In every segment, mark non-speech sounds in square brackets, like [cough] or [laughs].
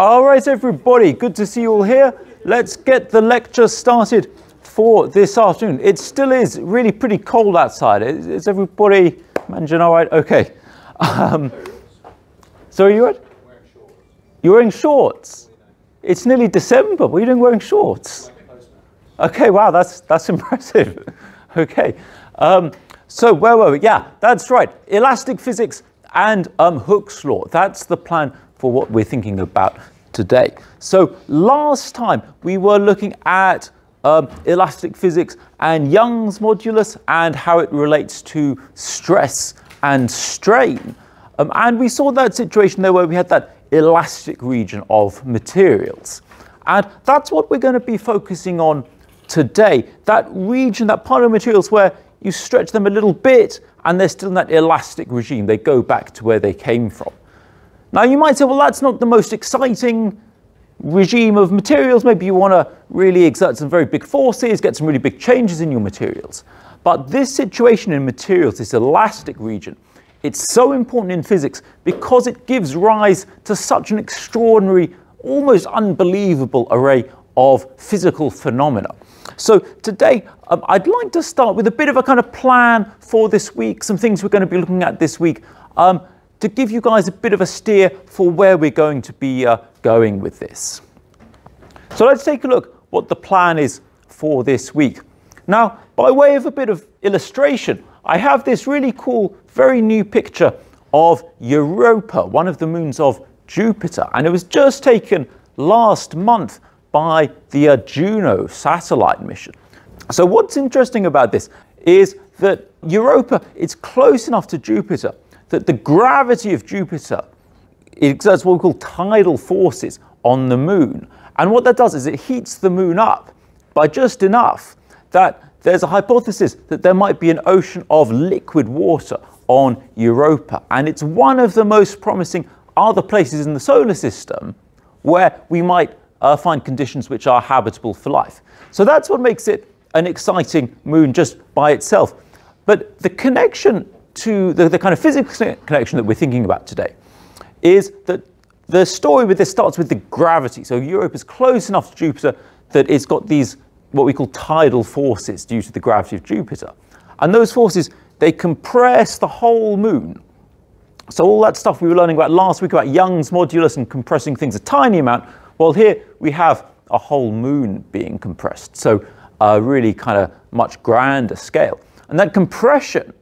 All right, everybody, good to see you all here. Let's get the lecture started for this afternoon. It still is really pretty cold outside. Is, is everybody managing all right? Okay. [laughs] Um, so are you right? You're wearing shorts. It's nearly December. What are you doing wearing shorts? Okay, wow, that's that's [laughs] impressive. okay. Um, so where were we? Yeah, that's right. Elastic physics and um, Hooke's law. That's the plan for what we're thinking about today. So last time we were looking at um, elastic physics and Young's modulus and how it relates to stress and strain. Um, and we saw that situation there where we had that elastic region of materials. And that's what we're going to be focusing on today. That region, that part of materials where you stretch them a little bit and they're still in that elastic regime. They go back to where they came from. Now you might say, well, that's not the most exciting regime of materials. Maybe you want to really exert some very big forces, get some really big changes in your materials. But this situation in materials, this elastic region, it's so important in physics because it gives rise to such an extraordinary, almost unbelievable array of physical phenomena. So today, um, I'd like to start with a bit of a kind of plan for this week, some things we're going to be looking at this week, um, to give you guys a bit of a steer for where we're going to be uh, going with this. So let's take a look what the plan is for this week. Now, by way of a bit of illustration, I have this really cool, very new picture of Europa, one of the moons of Jupiter, and it was just taken last month by the uh, Juno satellite mission. So what's interesting about this is that Europa is close enough to Jupiter that the gravity of Jupiter exerts what we call tidal forces on the moon. And what that does is it heats the moon up by just enough that there's a hypothesis that there might be an ocean of liquid water on Europa. And it's one of the most promising other places in the solar system where we might uh, find conditions which are habitable for life. So that's what makes it an exciting moon just by itself. But the connection to the, the kind of physics connection that we're thinking about today is that the story with this starts with the gravity. So Europa is close enough to Jupiter that it's got these what we call tidal forces due to the gravity of Jupiter. And those forces, they compress the whole moon. So all that stuff we were learning about last week about Young's modulus and compressing things a tiny amount, well here we have a whole moon being compressed. So a really kind of much grander scale. And that compression,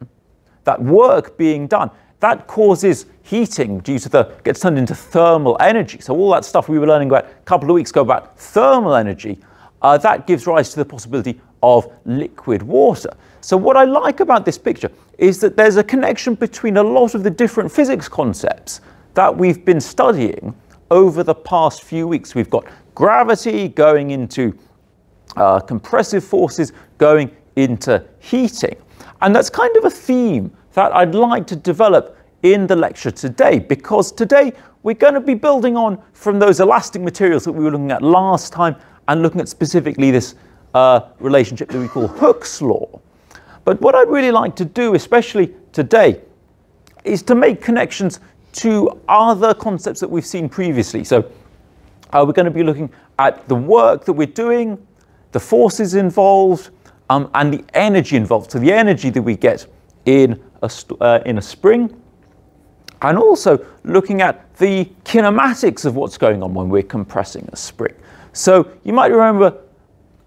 that work being done, that causes heating due to the, gets turned into thermal energy. So all that stuff we were learning about a couple of weeks ago about thermal energy, uh, that gives rise to the possibility of liquid water. So what I like about this picture is that there's a connection between a lot of the different physics concepts that we've been studying over the past few weeks. We've got gravity going into uh, compressive forces going into heating. And that's kind of a theme that I'd like to develop in the lecture today because today we're going to be building on from those elastic materials that we were looking at last time and looking at specifically this uh, relationship that we call Hooke's law. But what I'd really like to do, especially today, is to make connections to other concepts that we've seen previously. So uh, we're going to be looking at the work that we're doing, the forces involved, um, and the energy involved. So the energy that we get in a, uh, in a spring, and also looking at the kinematics of what's going on when we're compressing a spring. So you might remember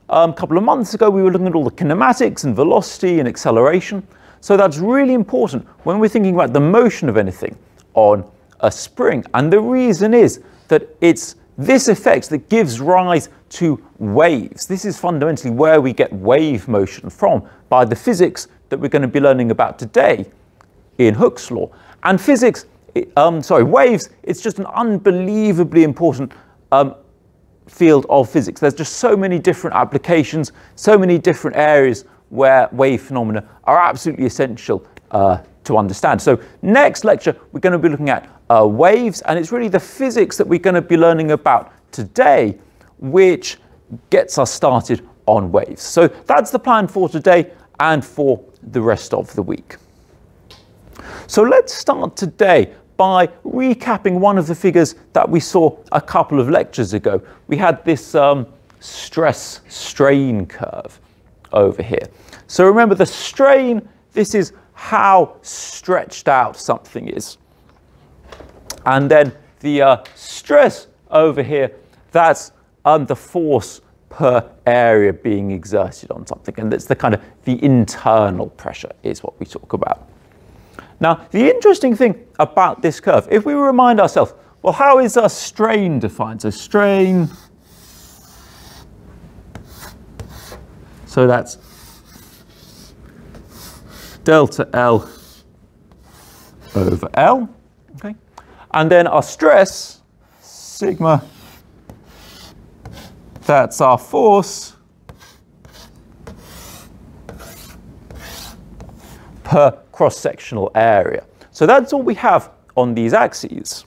um, a couple of months ago we were looking at all the kinematics and velocity and acceleration. So that's really important when we're thinking about the motion of anything on a spring. And the reason is that it's this effect that gives rise to waves. This is fundamentally where we get wave motion from by the physics that we're going to be learning about today in Hooke's law. And physics, um, sorry, waves, it's just an unbelievably important um, field of physics. There's just so many different applications, so many different areas where wave phenomena are absolutely essential uh, to understand. So next lecture, we're going to be looking at uh, waves, and it's really the physics that we're going to be learning about today, which gets us started on waves. So that's the plan for today and for the rest of the week. So let's start today by recapping one of the figures that we saw a couple of lectures ago. We had this um, stress strain curve over here. So remember the strain, this is how stretched out something is. And then the uh, stress over here, that's um, the force per area being exerted on something. And that's the kind of the internal pressure is what we talk about. Now, the interesting thing about this curve, if we remind ourselves, well, how is a strain defined? So strain, so that's delta L over L, okay? And then our stress, sigma, that's our force per cross-sectional area. So that's all we have on these axes.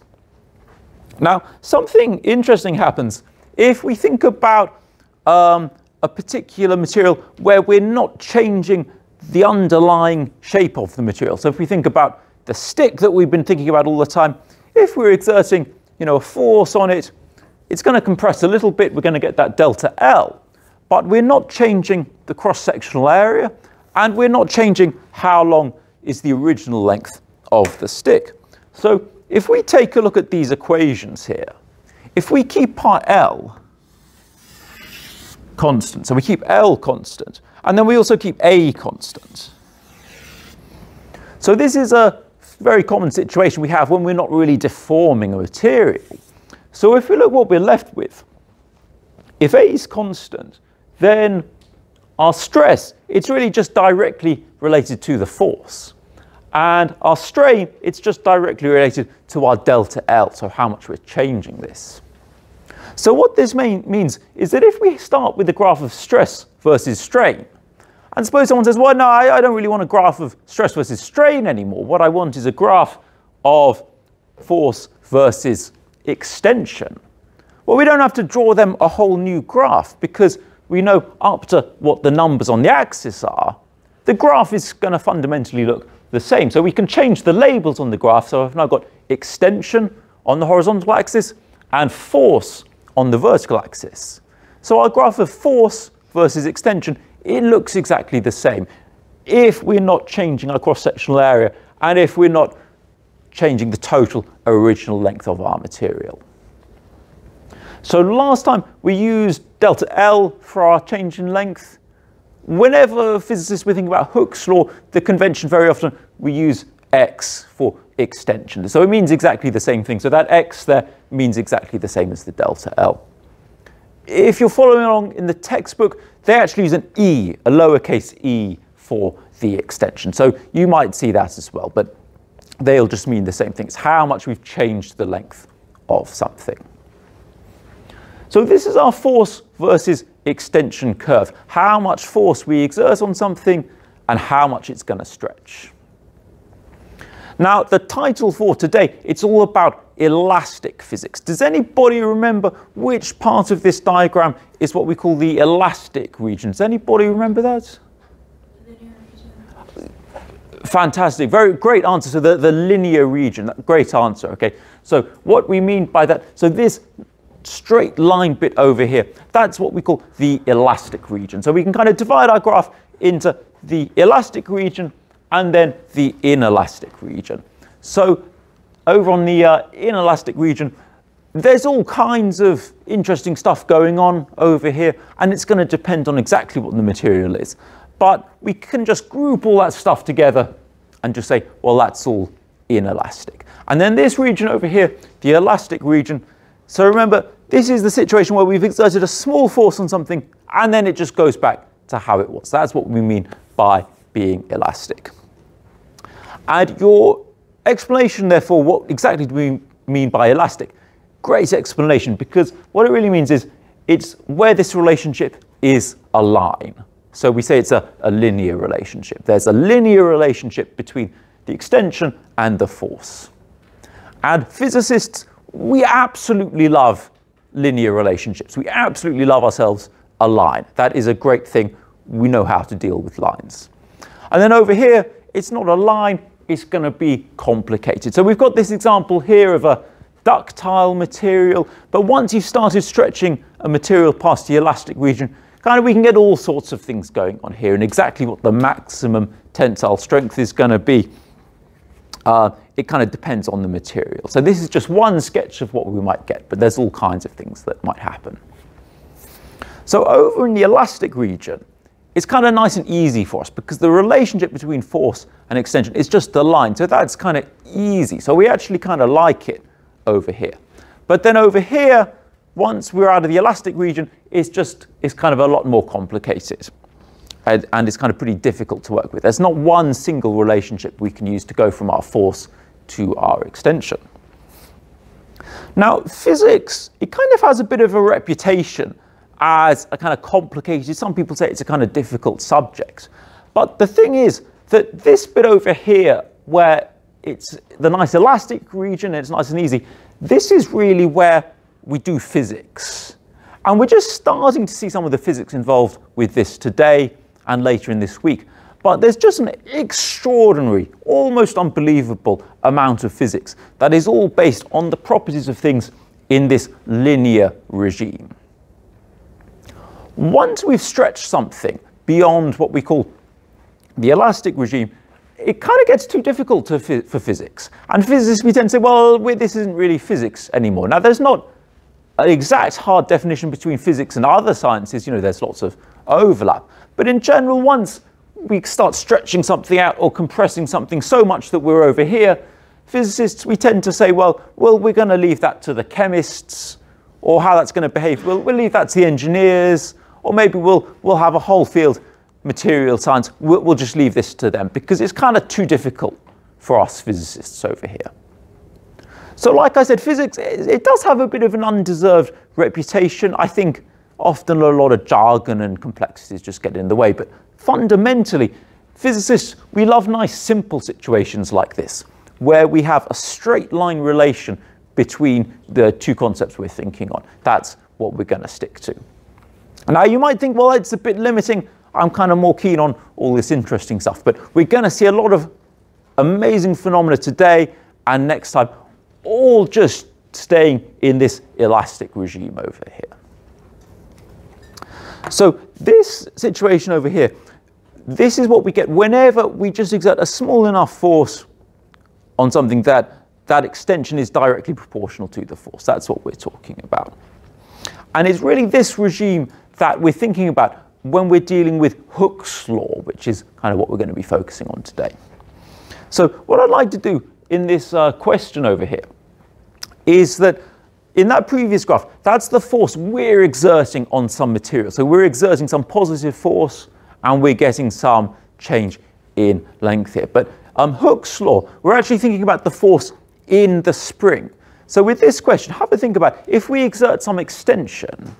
Now, something interesting happens if we think about um, a particular material where we're not changing the underlying shape of the material. So if we think about the stick that we've been thinking about all the time, if we're exerting you know, a force on it, it's going to compress a little bit. We're going to get that delta L. But we're not changing the cross-sectional area, and we're not changing how long is the original length of the stick. So if we take a look at these equations here, if we keep part L constant, so we keep L constant, and then we also keep A constant. So this is a very common situation we have when we're not really deforming a material. So if we look what we're left with, if A is constant, then our stress, it's really just directly related to the force. And our strain, it's just directly related to our delta L, so how much we're changing this. So what this mean, means is that if we start with the graph of stress versus strain, and suppose someone says, well, no, I, I don't really want a graph of stress versus strain anymore. What I want is a graph of force versus extension. Well, we don't have to draw them a whole new graph because we know up to what the numbers on the axis are, the graph is going to fundamentally look the same. So we can change the labels on the graph. So I've now got extension on the horizontal axis and force on the vertical axis. So our graph of force versus extension, it looks exactly the same if we're not changing our cross-sectional area and if we're not changing the total original length of our material. So last time we used delta L for our change in length. Whenever physicists we think about Hooke's law, the convention very often we use X for extension. So it means exactly the same thing. So that X there means exactly the same as the delta L. If you're following along in the textbook, they actually use an E, a lowercase e for the extension. So you might see that as well, but they'll just mean the same thing. It's how much we've changed the length of something. So this is our force versus extension curve. How much force we exert on something and how much it's going to stretch. Now, the title for today, it's all about elastic physics. Does anybody remember which part of this diagram is what we call the elastic region? Does anybody remember that? Fantastic, very great answer. So the, the linear region, great answer, okay. So what we mean by that, so this straight line bit over here, that's what we call the elastic region. So we can kind of divide our graph into the elastic region and then the inelastic region. So over on the uh, inelastic region, there's all kinds of interesting stuff going on over here, and it's going to depend on exactly what the material is. But we can just group all that stuff together and just say, well, that's all inelastic. And then this region over here, the elastic region. So remember, this is the situation where we've exerted a small force on something and then it just goes back to how it was. That's what we mean by being elastic. And your explanation, therefore, what exactly do we mean by elastic? Great explanation because what it really means is it's where this relationship is a line. So we say it's a, a linear relationship. There's a linear relationship between the extension and the force. And physicists, we absolutely love linear relationships. We absolutely love ourselves a line. That is a great thing. We know how to deal with lines. And then over here, it's not a line, it's going to be complicated. So we've got this example here of a ductile material, but once you've started stretching a material past the elastic region, kind of we can get all sorts of things going on here and exactly what the maximum tensile strength is going to be. Uh, it kind of depends on the material. So this is just one sketch of what we might get, but there's all kinds of things that might happen. So over in the elastic region, it's kind of nice and easy for us because the relationship between force and extension is just a line. So that's kind of easy. So we actually kind of like it over here. But then over here, once we're out of the elastic region, it's just, it's kind of a lot more complicated. And, and it's kind of pretty difficult to work with. There's not one single relationship we can use to go from our force to our extension. Now, physics, it kind of has a bit of a reputation as a kind of complicated, some people say it's a kind of difficult subject. But the thing is that this bit over here, where it's the nice elastic region it's nice and easy, this is really where we do physics. And we're just starting to see some of the physics involved with this today and later in this week. But there's just an extraordinary, almost unbelievable amount of physics that is all based on the properties of things in this linear regime. Once we've stretched something beyond what we call the elastic regime, it kind of gets too difficult to, for physics. And physicists, we tend to say, well, this isn't really physics anymore. Now, there's not an exact hard definition between physics and other sciences. You know, there's lots of overlap. But in general, once we start stretching something out or compressing something so much that we're over here, physicists, we tend to say, well, well, we're going to leave that to the chemists, or how that's going to behave. We'll, we'll leave that to the engineers, or maybe we'll, we'll have a whole field, material science, we'll, we'll just leave this to them because it's kind of too difficult for us physicists over here. So like I said, physics, it does have a bit of an undeserved reputation. I think often a lot of jargon and complexities just get in the way, but fundamentally, physicists, we love nice simple situations like this, where we have a straight line relation between the two concepts we're thinking on. That's what we're going to stick to. Now you might think, well, it's a bit limiting. I'm kind of more keen on all this interesting stuff. But we're going to see a lot of amazing phenomena today and next time, all just staying in this elastic regime over here. So this situation over here, this is what we get whenever we just exert a small enough force on something that that extension is directly proportional to the force. That's what we're talking about. And it's really this regime that we're thinking about when we're dealing with Hooke's law, which is kind of what we're going to be focusing on today. So what I'd like to do in this uh, question over here is that in that previous graph, that's the force we're exerting on some material. So we're exerting some positive force and we're getting some change in length here. But um, Hooke's law, we're actually thinking about the force in the spring. So with this question, have a think about if we exert some extension,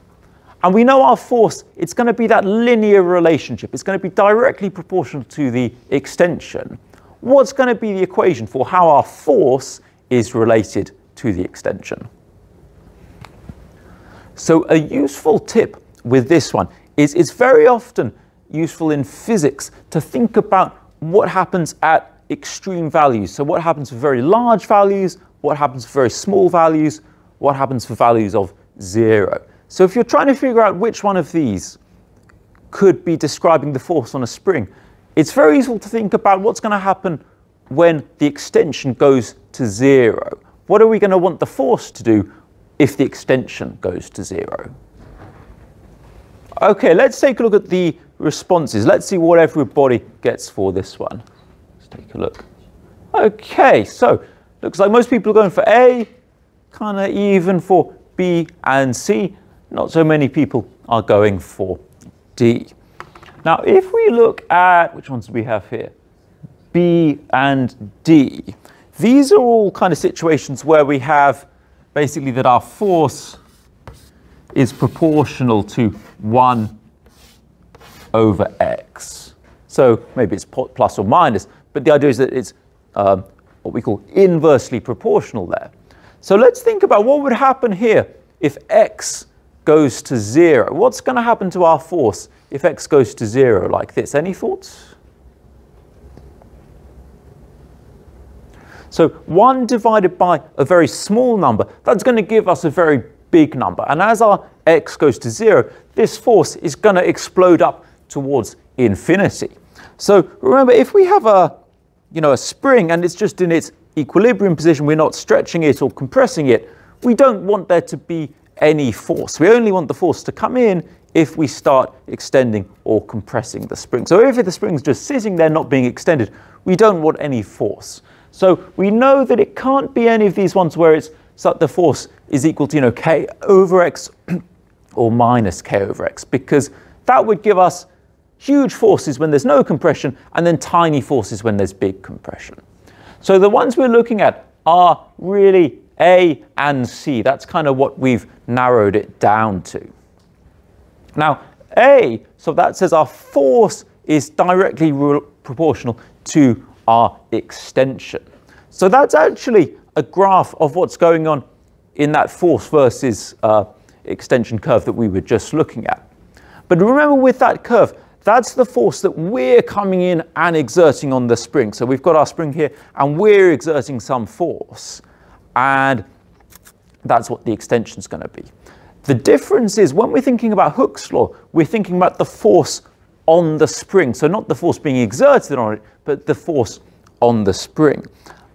and we know our force, it's going to be that linear relationship. It's going to be directly proportional to the extension. What's going to be the equation for how our force is related to the extension? So a useful tip with this one is it's very often useful in physics to think about what happens at extreme values. So what happens for very large values, what happens for very small values, what happens for values of zero. So if you're trying to figure out which one of these could be describing the force on a spring, it's very useful to think about what's going to happen when the extension goes to zero. What are we going to want the force to do if the extension goes to zero? Okay, let's take a look at the responses. Let's see what everybody gets for this one. Let's take a look. Okay, so looks like most people are going for A, kind of even for B and C not so many people are going for D. Now, if we look at, which ones do we have here? B and D. These are all kind of situations where we have basically that our force is proportional to 1 over x. So maybe it's plus or minus, but the idea is that it's um, what we call inversely proportional there. So let's think about what would happen here if x goes to zero. What's going to happen to our force if x goes to zero like this? Any thoughts? So 1 divided by a very small number, that's going to give us a very big number. And as our x goes to 0, this force is going to explode up towards infinity. So remember, if we have a, you know, a spring and it's just in its equilibrium position, we're not stretching it or compressing it, we don't want there to be any force. We only want the force to come in if we start extending or compressing the spring. So if the spring's just sitting there not being extended, we don't want any force. So we know that it can't be any of these ones where it's so the force is equal to you know k over x [clears throat] or minus k over x because that would give us huge forces when there's no compression and then tiny forces when there's big compression. So the ones we're looking at are really A and C. That's kind of what we've narrowed it down to. Now, A, so that says our force is directly proportional to our extension. So that's actually a graph of what's going on in that force versus uh, extension curve that we were just looking at. But remember with that curve, that's the force that we're coming in and exerting on the spring. So we've got our spring here and we're exerting some force. And that's what the extension is going to be. The difference is when we're thinking about Hooke's law, we're thinking about the force on the spring. So not the force being exerted on it, but the force on the spring.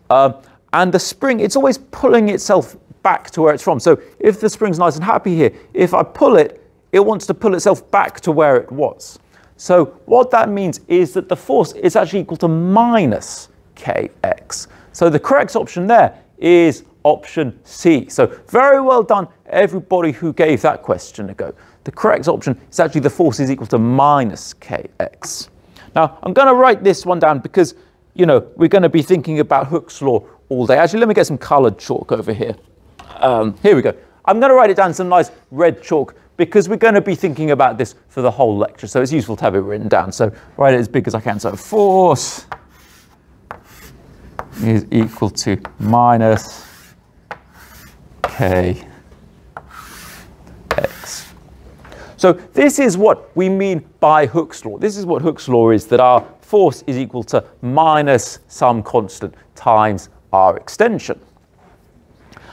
Uh, and the spring, it's always pulling itself back to where it's from. So if the spring's nice and happy here, if I pull it, it wants to pull itself back to where it was. So what that means is that the force is actually equal to minus kx. So the correct option there is option C. So very well done everybody who gave that question a go. The correct option is actually the force is equal to minus kx. Now I'm going to write this one down because you know we're going to be thinking about Hooke's law all day. Actually, let me get some coloured chalk over here. Um, here we go. I'm going to write it down some nice red chalk because we're going to be thinking about this for the whole lecture. So it's useful to have it written down. So write it as big as I can. So force is equal to minus k x. So this is what we mean by Hooke's law. This is what Hooke's law is, that our force is equal to minus some constant times our extension.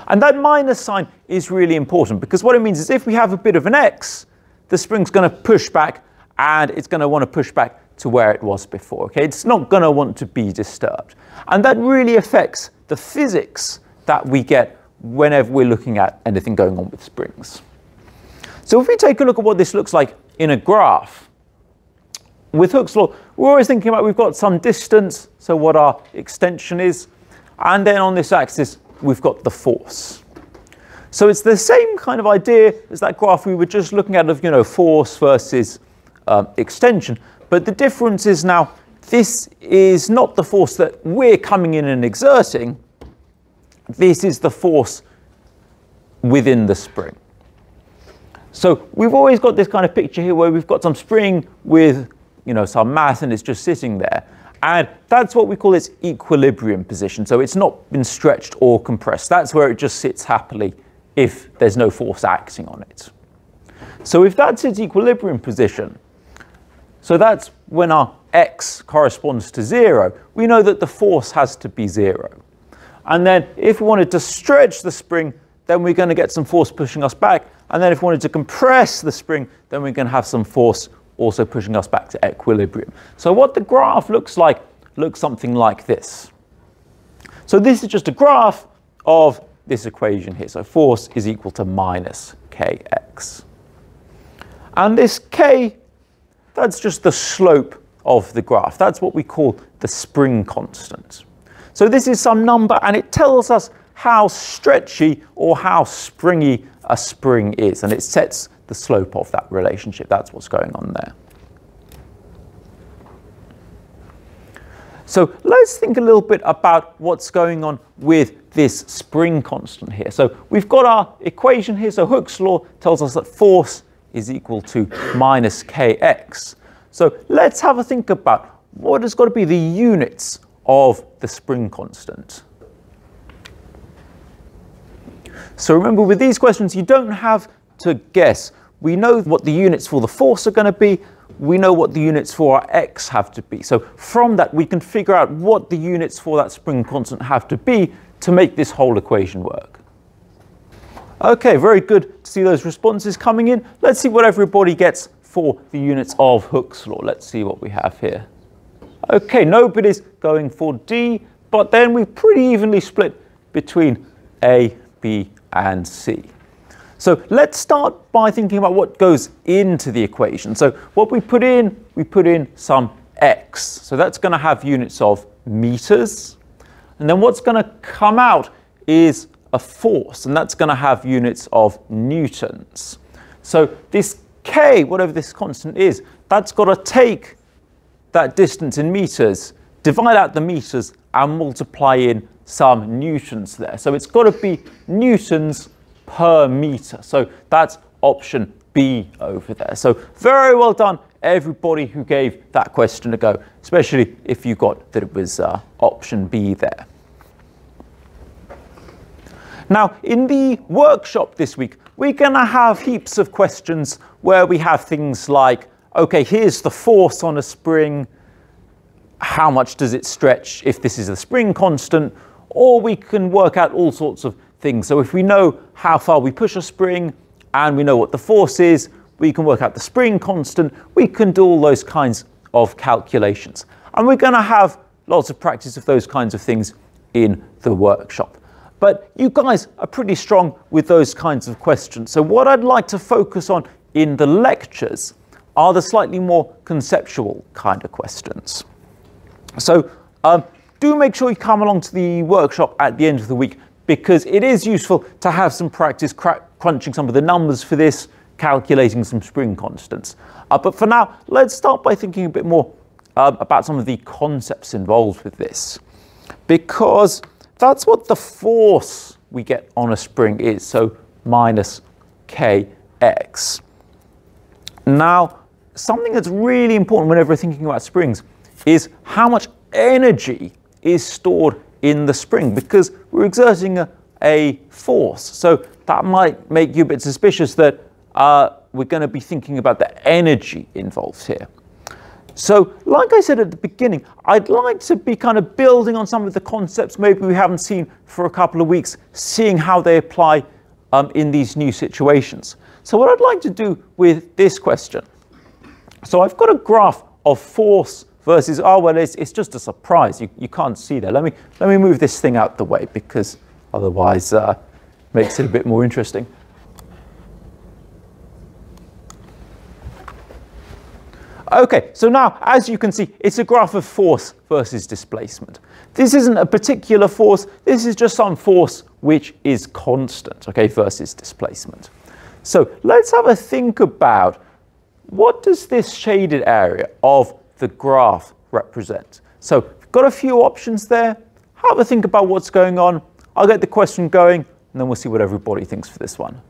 And that minus sign is really important because what it means is if we have a bit of an x, the spring's going to push back and it's going to want to push back to where it was before. Okay, It's not going to want to be disturbed. And that really affects the physics that we get whenever we're looking at anything going on with springs. So if we take a look at what this looks like in a graph, with Hooke's law, we're always thinking about we've got some distance, so what our extension is, and then on this axis, we've got the force. So it's the same kind of idea as that graph we were just looking at of, you know, force versus um, extension. But the difference is now this is not the force that we're coming in and exerting. This is the force within the spring. So we've always got this kind of picture here where we've got some spring with, you know, some mass and it's just sitting there. And that's what we call its equilibrium position. So it's not been stretched or compressed. That's where it just sits happily if there's no force acting on it. So if that's its equilibrium position, so that's when our x corresponds to zero, we know that the force has to be zero. And then if we wanted to stretch the spring, then we're going to get some force pushing us back. And then if we wanted to compress the spring, then we're going to have some force also pushing us back to equilibrium. So what the graph looks like looks something like this. So this is just a graph of this equation here. So force is equal to minus kx. And this k, that's just the slope of the graph. That's what we call the spring constant. So this is some number and it tells us how stretchy or how springy a spring is. And it sets the slope of that relationship. That's what's going on there. So let's think a little bit about what's going on with this spring constant here. So we've got our equation here. So Hooke's law tells us that force is equal to minus kx. So let's have a think about what has got to be the units of the spring constant. So remember with these questions, you don't have to guess. We know what the units for the force are going to be. we know what the units for our x have to be. So from that, we can figure out what the units for that spring constant have to be to make this whole equation work. Okay, very good to see those responses coming in. Let's see what everybody gets for the units of Hooke's law. Let's see what we have here. Okay, nobody's going for D, but then we pretty evenly split between A, B, and C. So let's start by thinking about what goes into the equation. So what we put in, we put in some x. So that's going to have units of meters. And then what's going to come out is a force, and that's going to have units of newtons. So this k, whatever this constant is, that's got to take that distance in meters, divide out the meters, and multiply in some newtons there. So it's got to be newtons per meter. So that's option B over there. So very well done, everybody who gave that question a go, especially if you got that it was uh, option B there. Now, in the workshop this week, we're going to have heaps of questions where we have things like, okay, here's the force on a spring. How much does it stretch if this is a spring constant? Or we can work out all sorts of things. So if we know how far we push a spring and we know what the force is, we can work out the spring constant. We can do all those kinds of calculations. And we're going to have lots of practice of those kinds of things in the workshop. But you guys are pretty strong with those kinds of questions. So what I'd like to focus on in the lectures are the slightly more conceptual kind of questions. So um, do make sure you come along to the workshop at the end of the week because it is useful to have some practice crunching some of the numbers for this, calculating some spring constants. Uh, but for now, let's start by thinking a bit more um, about some of the concepts involved with this. Because that's what the force we get on a spring is, so minus kx. Now, something that's really important whenever we're thinking about springs is how much energy is stored in the spring because we're exerting a, a force. So that might make you a bit suspicious that uh, we're going to be thinking about the energy involved here. So, like I said at the beginning, I'd like to be kind of building on some of the concepts maybe we haven't seen for a couple of weeks, seeing how they apply um, in these new situations. So, what I'd like to do with this question so, I've got a graph of force versus, oh, well, it's, it's just a surprise. You, you can't see that. Let me, let me move this thing out the way because otherwise uh, makes it a bit more interesting. Okay, so now, as you can see, it's a graph of force versus displacement. This isn't a particular force, this is just some force which is constant, okay, versus displacement. So let's have a think about what does this shaded area of the graph represents. So we've got a few options there. Have a think about what's going on. I'll get the question going and then we'll see what everybody thinks for this one.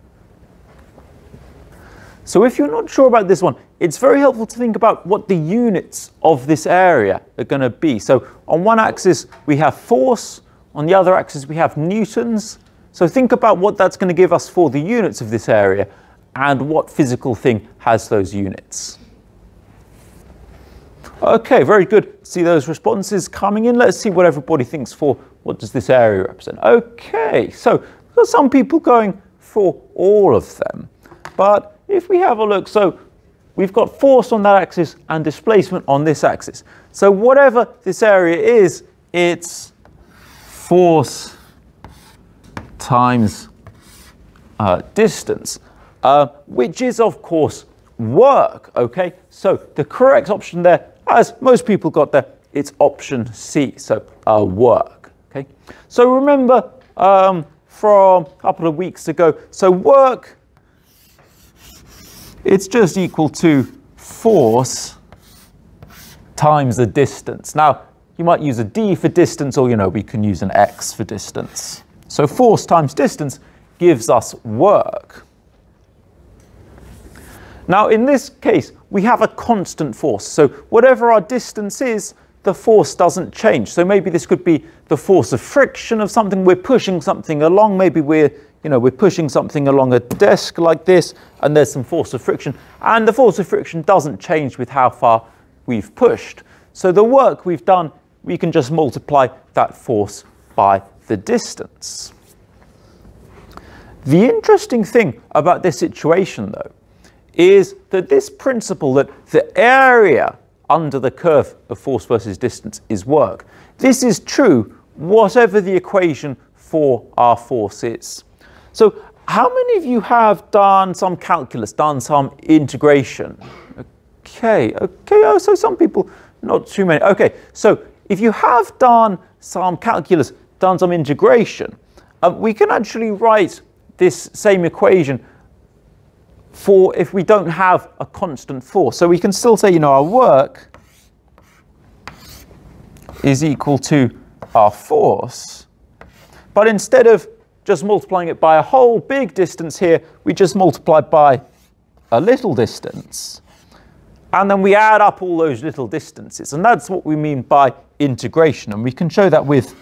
So if you're not sure about this one, it's very helpful to think about what the units of this area are going to be. So on one axis we have force, on the other axis we have newtons. So think about what that's going to give us for the units of this area and what physical thing has those units. Okay, very good. See those responses coming in. Let's see what everybody thinks for what does this area represent. Okay, so got some people going for all of them. But if we have a look, so we've got force on that axis and displacement on this axis. So whatever this area is, it's force times uh, distance, uh, which is of course work, okay? So the correct option there as most people got there, it's option C, so uh, work. Okay, so remember um, from a couple of weeks ago, so work, it's just equal to force times the distance. Now, you might use a D for distance, or you know, we can use an X for distance. So force times distance gives us work. Now, in this case, we have a constant force. So whatever our distance is, the force doesn't change. So maybe this could be the force of friction of something. We're pushing something along. Maybe we're you know, we're pushing something along a desk like this, and there's some force of friction, and the force of friction doesn't change with how far we've pushed. So the work we've done, we can just multiply that force by the distance. The interesting thing about this situation, though, is that this principle that the area under the curve of force versus distance is work. This is true whatever the equation for our force is. So how many of you have done some calculus, done some integration? Okay, okay, oh, so some people, not too many. Okay, so if you have done some calculus, done some integration, um, we can actually write this same equation for if we don't have a constant force. So we can still say, you know, our work is equal to our force. But instead of just multiplying it by a whole big distance here, we just multiply by a little distance. And then we add up all those little distances. And that's what we mean by integration. And we can show that with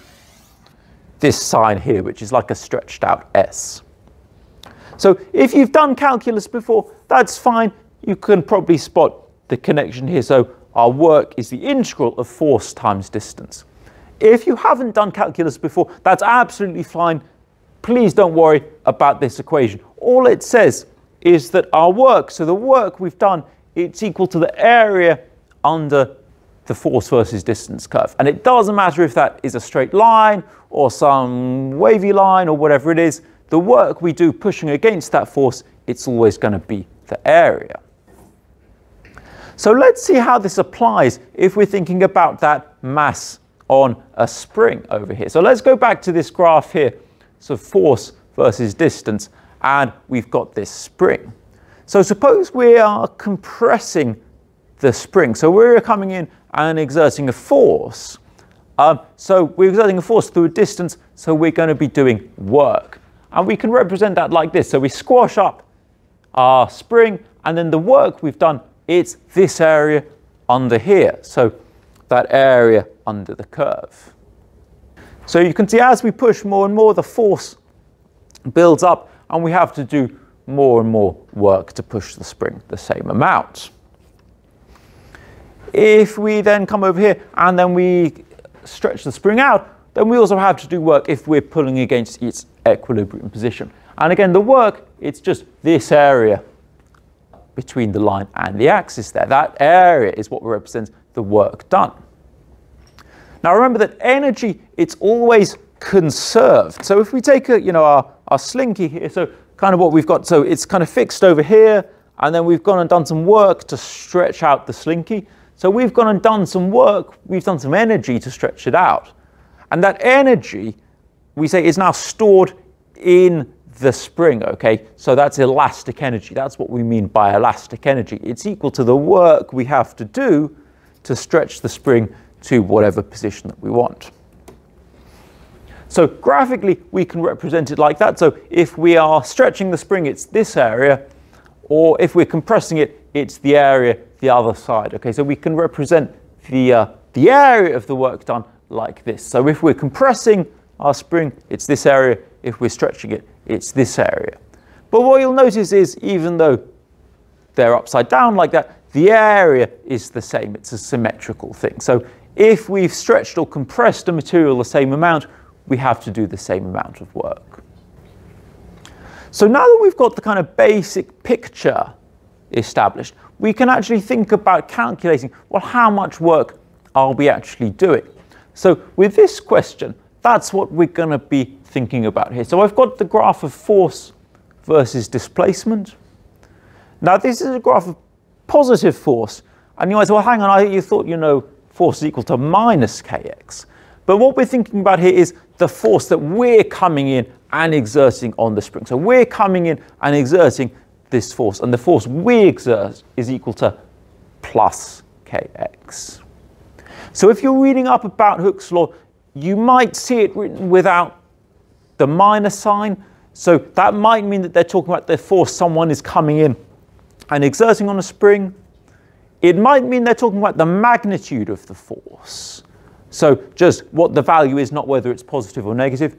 this sign here, which is like a stretched out S. So if you've done calculus before, that's fine. You can probably spot the connection here. So our work is the integral of force times distance. If you haven't done calculus before, that's absolutely fine. Please don't worry about this equation. All it says is that our work, so the work we've done, it's equal to the area under the force versus distance curve. And it doesn't matter if that is a straight line or some wavy line or whatever it is, the work we do pushing against that force, it's always going to be the area. So let's see how this applies if we're thinking about that mass on a spring over here. So let's go back to this graph here. So force versus distance, and we've got this spring. So suppose we are compressing the spring. So we're coming in and exerting a force. Um, so we're exerting a force through a distance, so we're going to be doing work. And we can represent that like this. So we squash up our spring, and then the work we've done, it's this area under here. So that area under the curve. So you can see as we push more and more, the force builds up, and we have to do more and more work to push the spring the same amount. If we then come over here and then we stretch the spring out, then we also have to do work if we're pulling against its equilibrium position. And again, the work, it's just this area between the line and the axis there. That area is what represents the work done. Now remember that energy, it's always conserved. So if we take a, you know, our, our slinky here, so kind of what we've got, so it's kind of fixed over here, and then we've gone and done some work to stretch out the slinky. So we've gone and done some work, we've done some energy to stretch it out. And that energy, we say, is now stored in the spring, okay? So that's elastic energy. That's what we mean by elastic energy. It's equal to the work we have to do to stretch the spring to whatever position that we want. So graphically, we can represent it like that. So if we are stretching the spring, it's this area, or if we're compressing it, it's the area the other side. Okay, so we can represent the, uh, the area of the work done like this. So if we're compressing our spring, it's this area. If we're stretching it, it's this area. But what you'll notice is even though they're upside down like that, the area is the same. It's a symmetrical thing. So if we've stretched or compressed a material the same amount, we have to do the same amount of work. So now that we've got the kind of basic picture established, we can actually think about calculating, well, how much work are we actually doing? So with this question, that's what we're going to be thinking about here. So I've got the graph of force versus displacement. Now this is a graph of positive force. And you might say, well, hang on, I, you thought, you know, force is equal to minus kx. But what we're thinking about here is the force that we're coming in and exerting on the spring. So we're coming in and exerting this force, and the force we exert is equal to plus kx. So if you're reading up about Hooke's law, you might see it written without the minus sign. So that might mean that they're talking about the force someone is coming in and exerting on a spring. It might mean they're talking about the magnitude of the force. So just what the value is, not whether it's positive or negative.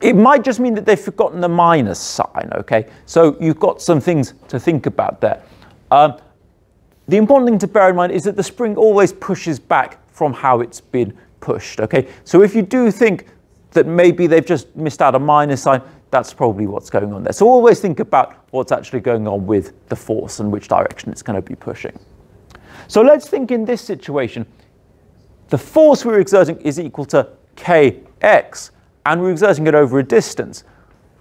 it might just mean that they've forgotten the minus sign, okay? So you've got some things to think about there. Um, the important thing to bear in mind is that the spring always pushes back from how it's been pushed, okay? So if you do think that maybe they've just missed out a minus sign, that's probably what's going on there. So always think about what's actually going on with the force and which direction it's going to be pushing. So let's think in this situation, the force we're exerting is equal to kx, and we're exerting it over a distance.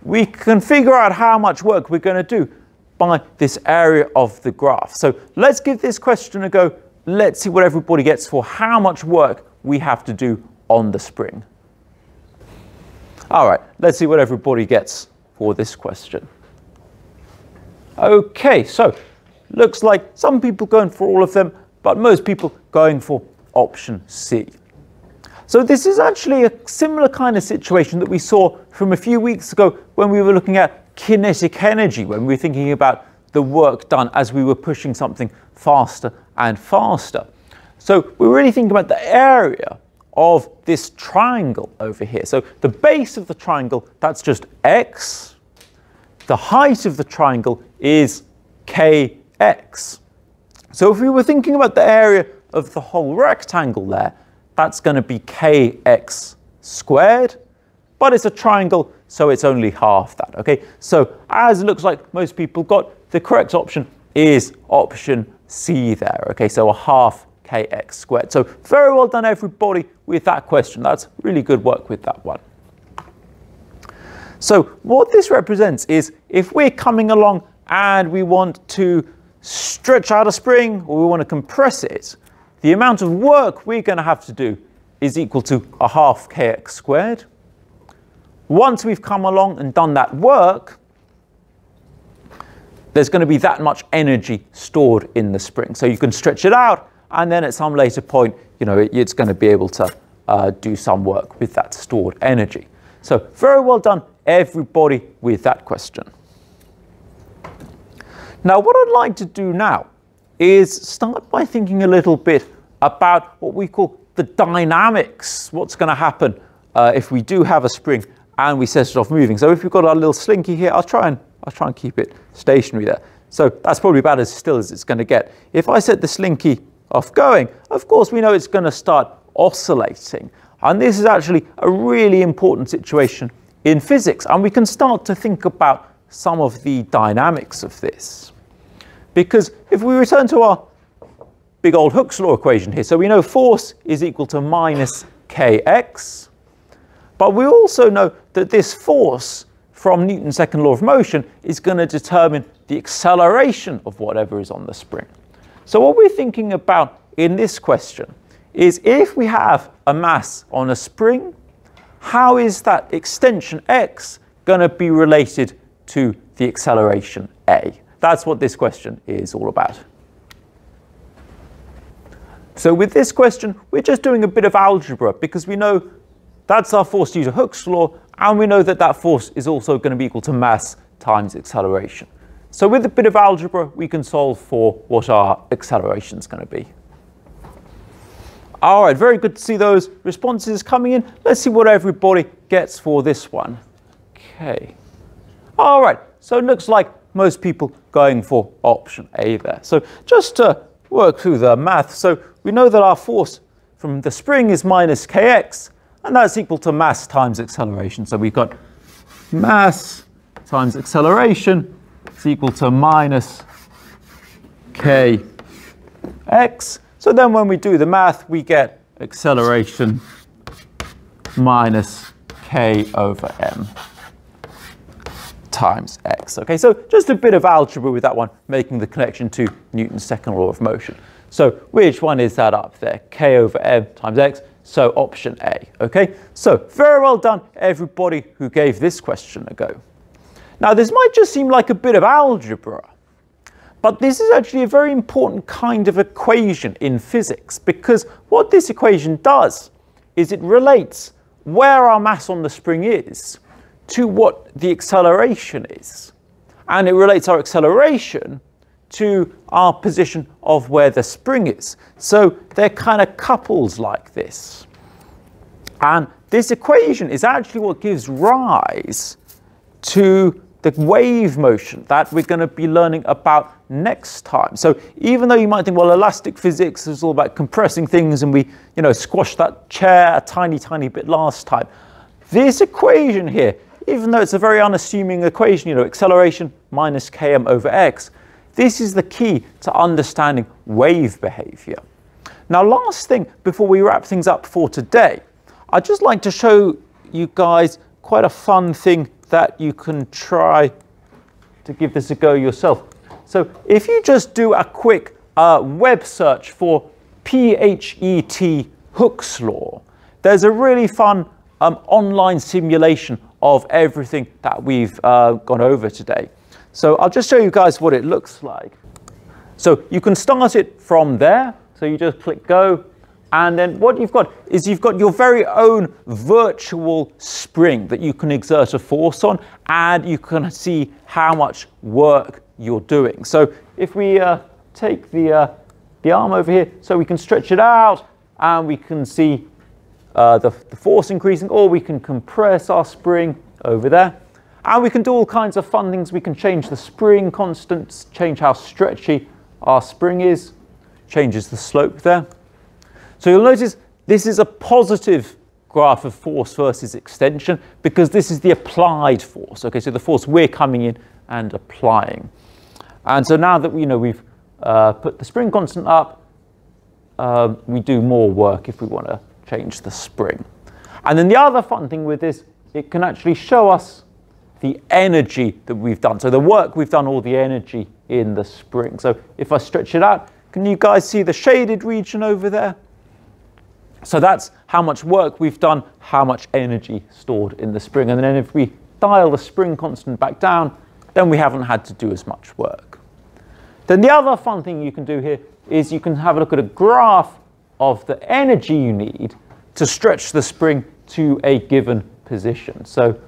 We can figure out how much work we're going to do by this area of the graph. So let's give this question a go. Let's see what everybody gets for how much work we have to do on the spring. All right, let's see what everybody gets for this question. Okay, so looks like some people going for all of them, but most people going for option C. So this is actually a similar kind of situation that we saw from a few weeks ago when we were looking at kinetic energy, when we were thinking about the work done as we were pushing something faster and faster. So we're really thinking about the area of this triangle over here. So the base of the triangle, that's just x. The height of the triangle is kx. So if we were thinking about the area of the whole rectangle there, that's going to be kx squared, but it's a triangle, so it's only half that, okay? So as it looks like most people got, the correct option is option C there, okay? So a half kx squared. So very well done everybody with that question. That's really good work with that one. So what this represents is if we're coming along and we want to stretch out a spring or we want to compress it, the amount of work we're going to have to do is equal to a half kx squared. Once we've come along and done that work, there's going to be that much energy stored in the spring. So you can stretch it out, and then at some later point, you know, it, it's going to be able to uh, do some work with that stored energy. So very well done, everybody, with that question. Now, what I'd like to do now is start by thinking a little bit about what we call the dynamics, what's going to happen uh, if we do have a spring and we set it off moving. So if we've got our little slinky here, I'll try and I'll try and keep it stationary there. So that's probably about as still as it's going to get. If I set the slinky off going, of course we know it's going to start oscillating. And this is actually a really important situation in physics. And we can start to think about some of the dynamics of this. Because if we return to our big old Hooke's law equation here, so we know force is equal to minus kx, but we also know that this force from Newton's second law of motion is going to determine the acceleration of whatever is on the spring. So what we're thinking about in this question is if we have a mass on a spring, how is that extension x going to be related to the acceleration a? That's what this question is all about. So with this question, we're just doing a bit of algebra because we know that's our force due to Hooke's law, and we know that that force is also going to be equal to mass times acceleration. So with a bit of algebra, we can solve for what our acceleration is going to be. All right, very good to see those responses coming in. Let's see what everybody gets for this one. Okay. All right, so it looks like most people going for option A there. So just to work through the math, so we know that our force from the spring is minus kx, and that's equal to mass times acceleration. So we've got mass times acceleration is equal to minus kx. So then when we do the math, we get acceleration minus k over m times x. Okay, so just a bit of algebra with that one, making the connection to Newton's second law of motion. So which one is that up there? k over m times x, so option A. Okay, so very well done everybody who gave this question a go. Now this might just seem like a bit of algebra, but this is actually a very important kind of equation in physics because what this equation does is it relates where our mass on the spring is to what the acceleration is. And it relates our acceleration to our position of where the spring is. So they're kind of couples like this. And this equation is actually what gives rise to the wave motion that we're going to be learning about next time. So even though you might think, well, elastic physics is all about compressing things and we, you know, squashed that chair a tiny, tiny bit last time. This equation here, even though it's a very unassuming equation, you know, acceleration minus km over x, this is the key to understanding wave behavior. Now, last thing before we wrap things up for today, I'd just like to show you guys quite a fun thing that you can try to give this a go yourself. So if you just do a quick uh, web search for PHET Hooke's law, there's a really fun um, online simulation of everything that we've uh, gone over today. So I'll just show you guys what it looks like. So you can start it from there. So you just click go and then what you've got is you've got your very own virtual spring that you can exert a force on and you can see how much work you're doing. So if we uh, take the, uh, the arm over here, so we can stretch it out and we can see uh, the, the force increasing or we can compress our spring over there. And we can do all kinds of fun things. We can change the spring constants, change how stretchy our spring is, changes the slope there. So you'll notice this is a positive graph of force versus extension because this is the applied force. Okay, so the force we're coming in and applying. And so now that you know we've uh, put the spring constant up, uh, we do more work if we want to change the spring. And then the other fun thing with this, it can actually show us the energy that we've done. So the work we've done, all the energy in the spring. So if I stretch it out, can you guys see the shaded region over there? So that's how much work we've done, how much energy stored in the spring. And then if we dial the spring constant back down, then we haven't had to do as much work. Then the other fun thing you can do here is you can have a look at a graph of the energy you need to stretch the spring to a given position. So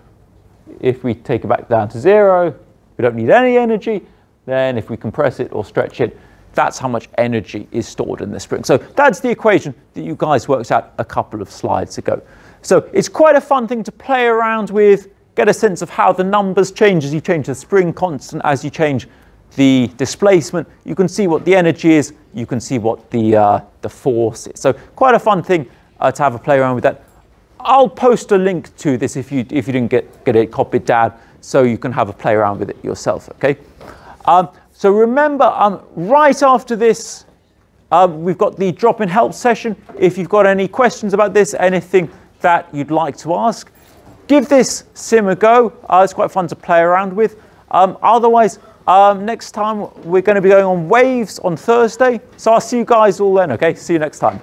if we take it back down to zero, we don't need any energy. Then if we compress it or stretch it, that's how much energy is stored in the spring. So that's the equation that you guys worked out a couple of slides ago. So it's quite a fun thing to play around with, get a sense of how the numbers change as you change the spring constant, as you change the displacement. You can see what the energy is, you can see what the, uh, the force is. So quite a fun thing uh, to have a play around with that. I'll post a link to this if you, if you didn't get, get it copied down so you can have a play around with it yourself, okay? Um, so remember, um, right after this, um, we've got the drop-in help session. If you've got any questions about this, anything that you'd like to ask, give this sim a go. Uh, it's quite fun to play around with. Um, otherwise, um, next time we're going to be going on waves on Thursday. So I'll see you guys all then, okay? See you next time.